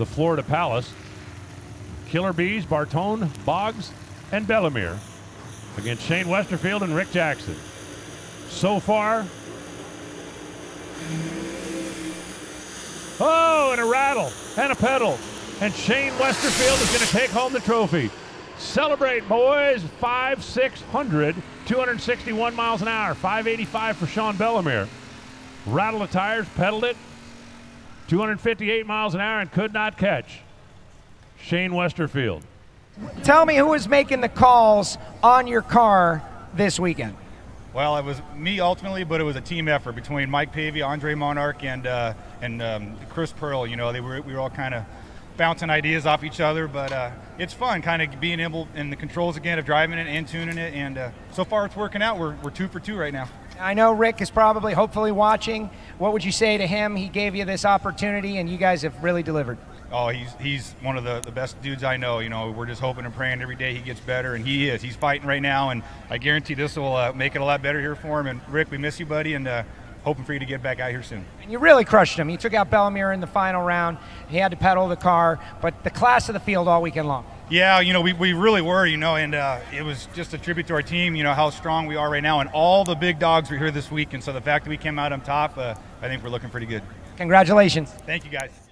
the Florida Palace. Killer Bees, Bartone, Boggs, and Bellemeur against Shane Westerfield and Rick Jackson. So far, oh, and a rattle and a pedal. And Shane Westerfield is going to take home the trophy. Celebrate, boys. 5, 600, 261 miles an hour. 585 for Sean Bellemeur. Rattle the tires, pedaled it, 258 miles an hour, and could not catch. Shane Westerfield. Tell me who was making the calls on your car this weekend. Well, it was me ultimately, but it was a team effort between Mike Pavey, Andre Monarch, and uh, and um, Chris Pearl. You know, they were we were all kind of bouncing ideas off each other, but uh, it's fun, kind of being able in the controls again of driving it and tuning it. And uh, so far, it's working out. We're we're two for two right now. I know Rick is probably, hopefully, watching. What would you say to him? He gave you this opportunity, and you guys have really delivered. Oh, he's he's one of the, the best dudes I know. You know, we're just hoping and praying every day he gets better, and he is. He's fighting right now, and I guarantee this will uh, make it a lot better here for him. And Rick, we miss you, buddy, and uh, hoping for you to get back out here soon. And you really crushed him. You took out Bellemeur in the final round. He had to pedal the car, but the class of the field all weekend long. Yeah, you know, we, we really were, you know, and uh, it was just a tribute to our team, you know, how strong we are right now. And all the big dogs were here this week. And so the fact that we came out on top, uh, I think we're looking pretty good. Congratulations. Thank you, guys.